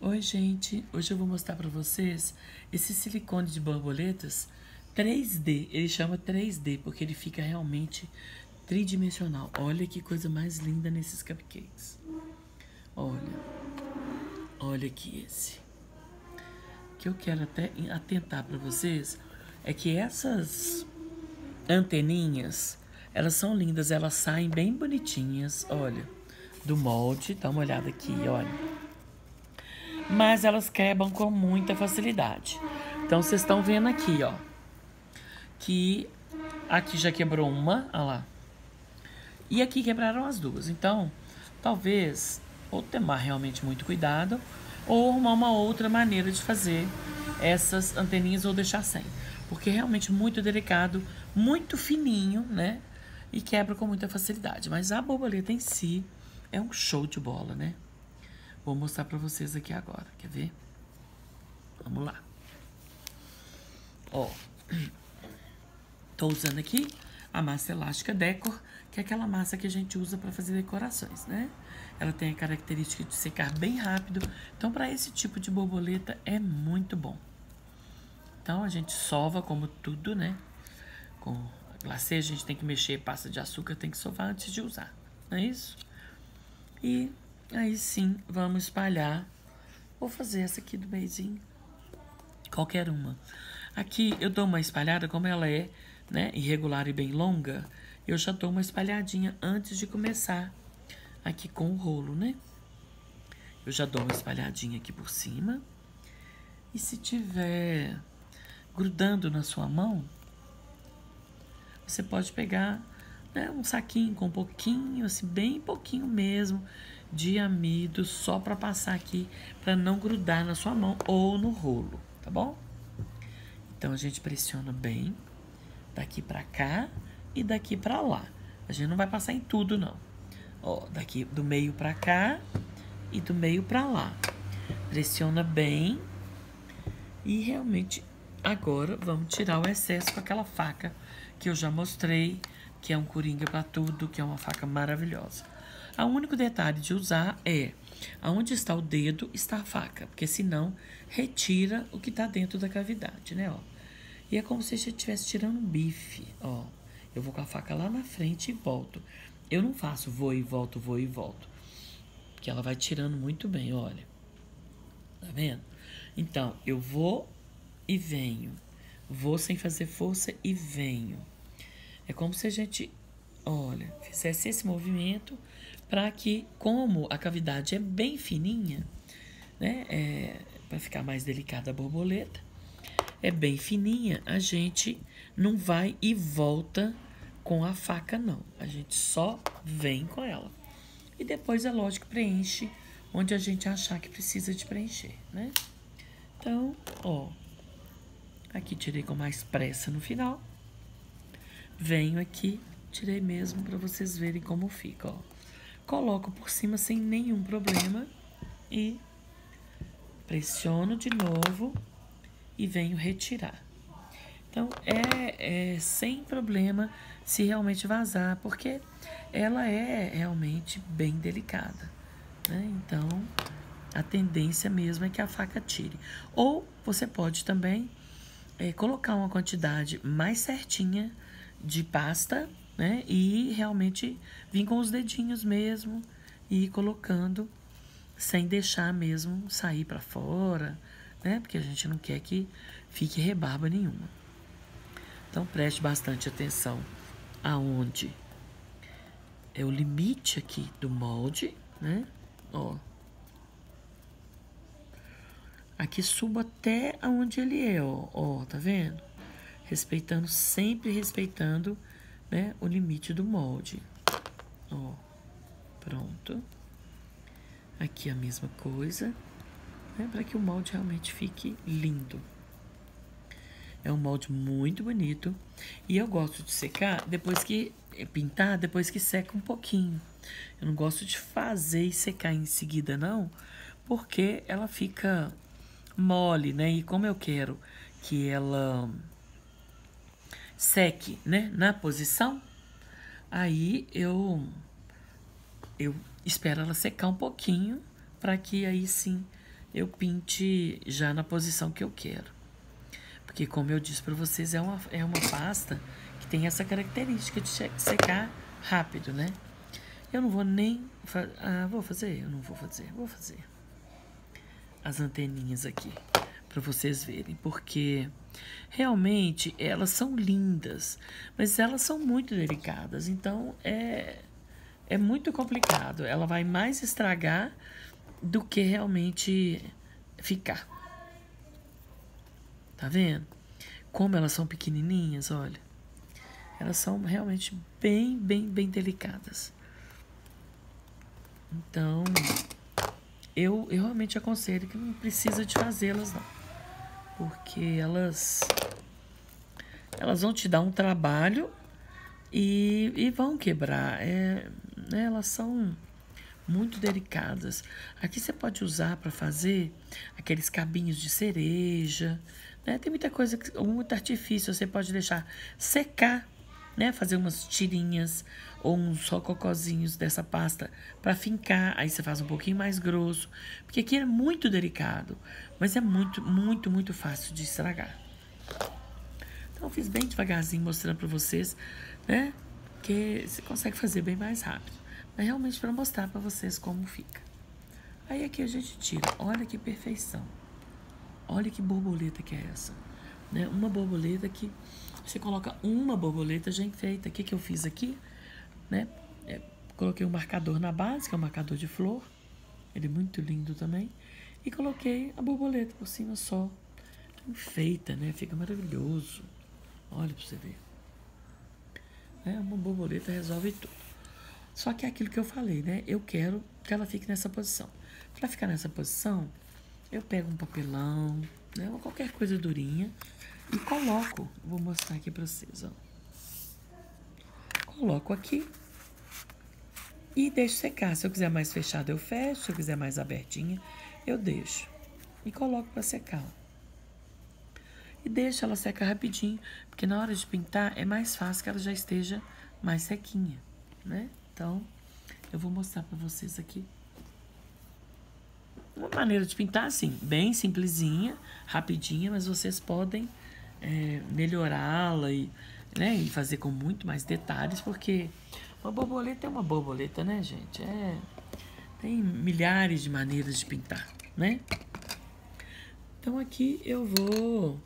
Oi, gente! Hoje eu vou mostrar para vocês esse silicone de borboletas 3D. Ele chama 3D porque ele fica realmente tridimensional. Olha que coisa mais linda nesses cupcakes. Olha. Olha aqui esse. O que eu quero até atentar para vocês é que essas anteninhas, elas são lindas, elas saem bem bonitinhas, olha, do molde. Dá uma olhada aqui, olha mas elas quebram com muita facilidade. Então vocês estão vendo aqui, ó, que aqui já quebrou uma, olha lá, e aqui quebraram as duas. Então, talvez ou tomar realmente muito cuidado ou arrumar uma outra maneira de fazer essas anteninhas ou deixar sem, porque é realmente muito delicado, muito fininho, né? E quebra com muita facilidade. Mas a borboleta em si é um show de bola, né? Vou mostrar para vocês aqui agora. Quer ver? Vamos lá. Ó. Tô usando aqui a massa elástica Decor, que é aquela massa que a gente usa para fazer decorações, né? Ela tem a característica de secar bem rápido. Então, para esse tipo de borboleta, é muito bom. Então, a gente sova como tudo, né? Com glacê, a gente tem que mexer, pasta de açúcar, tem que sovar antes de usar. Não é isso? E Aí sim, vamos espalhar. Vou fazer essa aqui do beizinho. Qualquer uma. Aqui eu dou uma espalhada, como ela é né, irregular e bem longa, eu já dou uma espalhadinha antes de começar aqui com o rolo, né? Eu já dou uma espalhadinha aqui por cima. E se tiver grudando na sua mão, você pode pegar né, um saquinho com um pouquinho, assim, bem pouquinho mesmo, de amido só para passar aqui, para não grudar na sua mão ou no rolo, tá bom? Então a gente pressiona bem daqui para cá e daqui para lá. A gente não vai passar em tudo não. Ó, daqui do meio para cá e do meio para lá. Pressiona bem e realmente agora vamos tirar o excesso com aquela faca que eu já mostrei, que é um coringa para tudo, que é uma faca maravilhosa. O único detalhe de usar é aonde está o dedo está a faca, porque senão retira o que está dentro da cavidade, né? Ó. E é como se você estivesse tirando um bife, ó. Eu vou com a faca lá na frente e volto. Eu não faço vou e volto, vou e volto. Porque ela vai tirando muito bem, olha. Tá vendo? Então, eu vou e venho. Vou sem fazer força e venho. É como se a gente, olha, fizesse esse movimento para que, como a cavidade é bem fininha, né, é, para ficar mais delicada a borboleta, é bem fininha, a gente não vai e volta com a faca, não. A gente só vem com ela. E depois, é lógico, preenche onde a gente achar que precisa de preencher, né? Então, ó, aqui tirei com mais pressa no final. Venho aqui, tirei mesmo para vocês verem como fica, ó coloco por cima sem nenhum problema e pressiono de novo e venho retirar. Então, é, é sem problema se realmente vazar, porque ela é realmente bem delicada. Né? Então, a tendência mesmo é que a faca tire. Ou você pode também é, colocar uma quantidade mais certinha de pasta né? E realmente vim com os dedinhos mesmo e ir colocando sem deixar mesmo sair para fora, né? Porque a gente não quer que fique rebarba nenhuma. Então preste bastante atenção aonde é o limite aqui do molde, né? Ó. Aqui subo até aonde ele é, ó, ó, tá vendo? Respeitando, sempre respeitando né, o limite do molde. Ó, pronto. Aqui a mesma coisa, né, para que o molde realmente fique lindo. É um molde muito bonito e eu gosto de secar depois que é, pintar, depois que seca um pouquinho. Eu não gosto de fazer e secar em seguida não, porque ela fica mole, né? E como eu quero que ela seque, né, na posição, aí eu eu espero ela secar um pouquinho para que aí sim eu pinte já na posição que eu quero. Porque, como eu disse para vocês, é uma, é uma pasta que tem essa característica de secar rápido, né? Eu não vou nem... Ah, vou fazer? Eu não vou fazer. Vou fazer. As anteninhas aqui, para vocês verem. Porque, realmente, elas são lindas. Mas elas são muito delicadas. Então, é, é muito complicado. Ela vai mais estragar do que realmente ficar. Tá vendo? Como elas são pequenininhas, olha. Elas são realmente bem, bem, bem delicadas. Então, eu, eu realmente aconselho que não precisa de fazê-las, não. Porque elas, elas vão te dar um trabalho e, e vão quebrar. É, né, elas são muito delicadas. Aqui você pode usar para fazer aqueles cabinhos de cereja, né? Tem muita coisa, muito artifício, você pode deixar secar, né? Fazer umas tirinhas ou uns só cocozinhos dessa pasta para fincar. Aí você faz um pouquinho mais grosso, porque aqui é muito delicado, mas é muito, muito, muito fácil de estragar. Então fiz bem devagarzinho mostrando para vocês, né? Que você consegue fazer bem mais rápido. É realmente para mostrar para vocês como fica. Aí aqui a gente tira. Olha que perfeição. Olha que borboleta que é essa. Né? Uma borboleta que você coloca uma borboleta já enfeita. O que, que eu fiz aqui? Né? É, coloquei um marcador na base, que é um marcador de flor. Ele é muito lindo também. E coloquei a borboleta por cima só. Enfeita, né? Fica maravilhoso. Olha para você ver. É, uma borboleta resolve tudo. Só que é aquilo que eu falei, né? Eu quero que ela fique nessa posição. Para ficar nessa posição, eu pego um papelão, né? Ou qualquer coisa durinha e coloco. Vou mostrar aqui para vocês, ó. Coloco aqui e deixo secar. Se eu quiser mais fechado, eu fecho. Se eu quiser mais abertinha, eu deixo. E coloco para secar. E deixo ela secar rapidinho, porque na hora de pintar é mais fácil que ela já esteja mais sequinha, né? Então, eu vou mostrar para vocês aqui uma maneira de pintar assim, bem simplesinha, rapidinha, mas vocês podem é, melhorá-la e, né, e fazer com muito mais detalhes, porque uma borboleta é uma borboleta, né, gente? É, tem milhares de maneiras de pintar, né? Então aqui eu vou,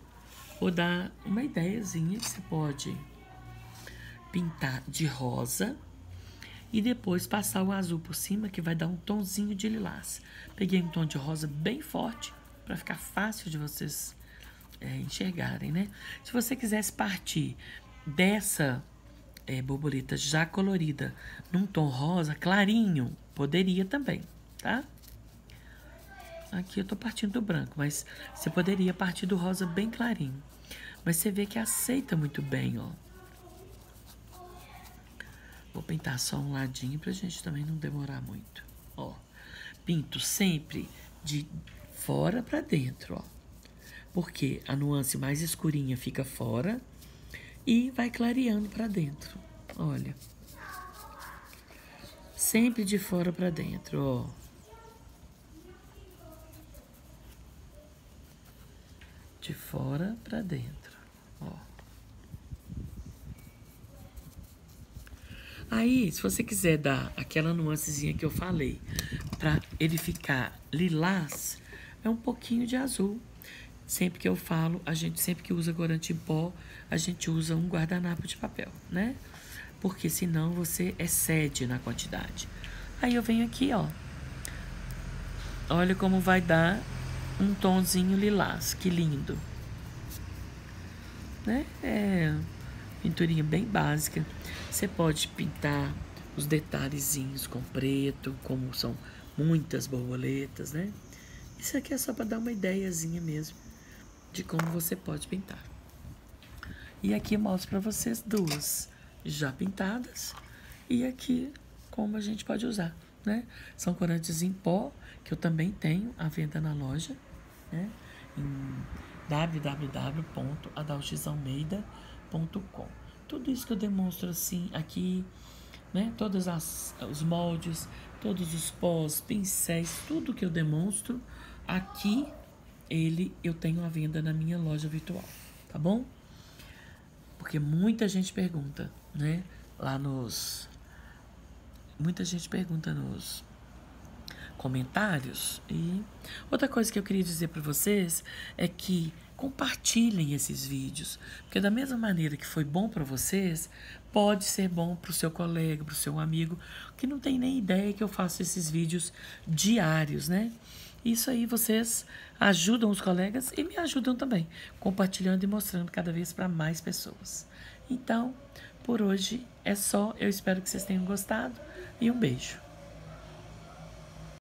vou dar uma ideiazinha que você pode pintar de rosa, e depois passar o azul por cima, que vai dar um tonzinho de lilás. Peguei um tom de rosa bem forte, para ficar fácil de vocês é, enxergarem, né? Se você quisesse partir dessa é, borboleta já colorida num tom rosa clarinho, poderia também, tá? Aqui eu tô partindo do branco, mas você poderia partir do rosa bem clarinho. Mas você vê que aceita muito bem, ó. Vou pintar só um ladinho pra gente também não demorar muito. Ó, pinto sempre de fora para dentro, ó. Porque a nuance mais escurinha fica fora e vai clareando para dentro. Olha. Sempre de fora para dentro, ó. De fora para dentro, ó. Aí, se você quiser dar aquela nuancezinha que eu falei, para ele ficar lilás, é um pouquinho de azul. Sempre que eu falo, a gente sempre que usa corante em pó, a gente usa um guardanapo de papel, né? Porque senão você excede na quantidade. Aí eu venho aqui, ó. Olha como vai dar um tonzinho lilás, que lindo. Né? É pinturinha bem básica. Você pode pintar os detalhezinhos com preto, como são muitas borboletas, né? Isso aqui é só para dar uma ideiazinha mesmo de como você pode pintar. E aqui eu mostro para vocês duas já pintadas e aqui como a gente pode usar, né? São corantes em pó que eu também tenho à venda na loja, né? Em www.adalxalmeida.com tudo isso que eu demonstro assim aqui, né? Todos as, os moldes, todos os pós, pincéis, tudo que eu demonstro Aqui, ele eu tenho a venda na minha loja virtual, tá bom? Porque muita gente pergunta, né? Lá nos. Muita gente pergunta nos comentários. E outra coisa que eu queria dizer para vocês é que compartilhem esses vídeos, porque da mesma maneira que foi bom para vocês, pode ser bom para o seu colega, para o seu amigo, que não tem nem ideia que eu faço esses vídeos diários, né? Isso aí vocês ajudam os colegas e me ajudam também, compartilhando e mostrando cada vez para mais pessoas. Então, por hoje é só. Eu espero que vocês tenham gostado e um beijo.